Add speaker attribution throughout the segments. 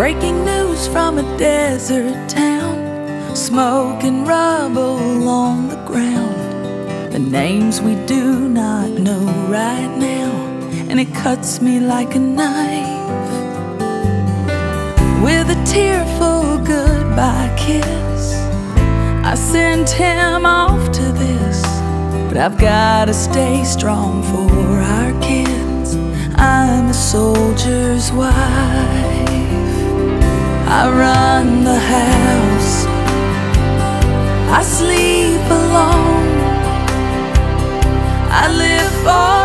Speaker 1: Breaking news from a desert town, smoke and rubble on the ground. The names we do not know right now, and it cuts me like a knife. With a tearful goodbye kiss, I sent him off to this. But I've gotta stay strong for our kids. I'm a soldier's wife. I run the house. I sleep alone. I live for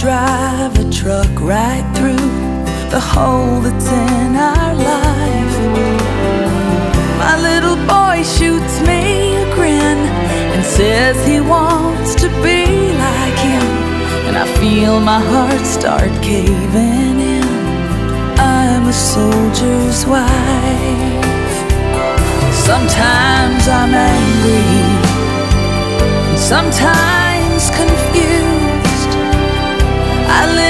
Speaker 1: drive a truck right through the hole that's in our life. My little boy shoots me a grin and says he wants to be like him. And I feel my heart start caving in. I'm a soldier's wife. Sometimes I'm angry, sometimes I live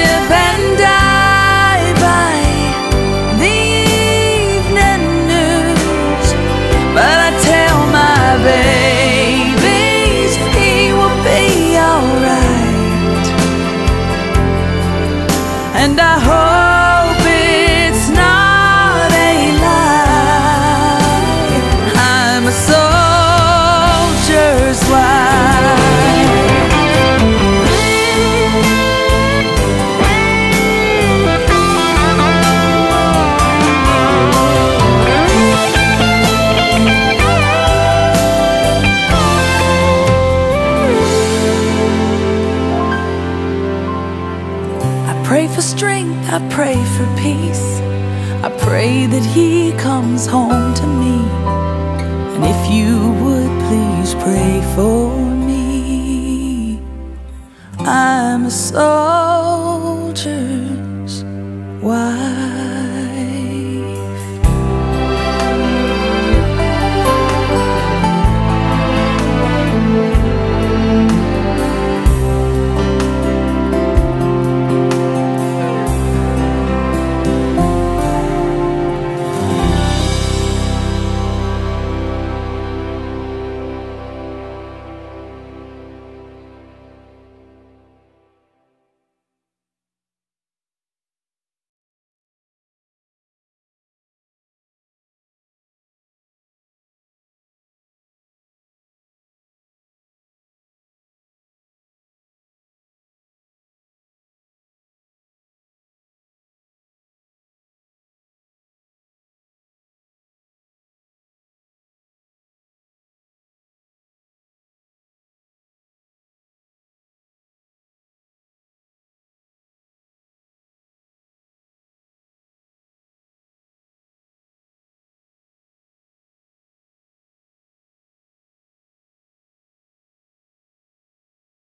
Speaker 1: pray for strength, I pray for peace. I pray that he comes home to me. And if you would please pray for me, I'm a soul.